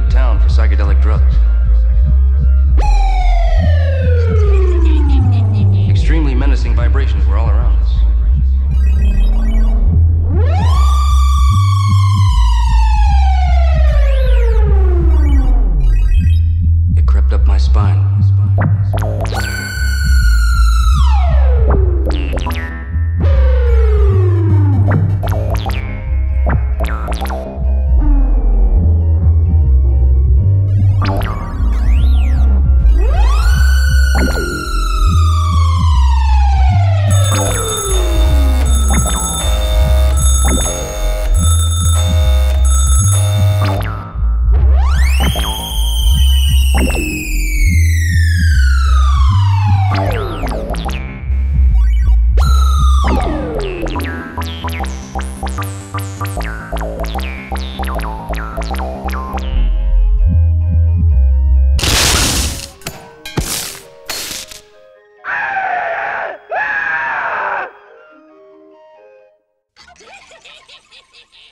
good town for psychedelic drugs. Hehehehe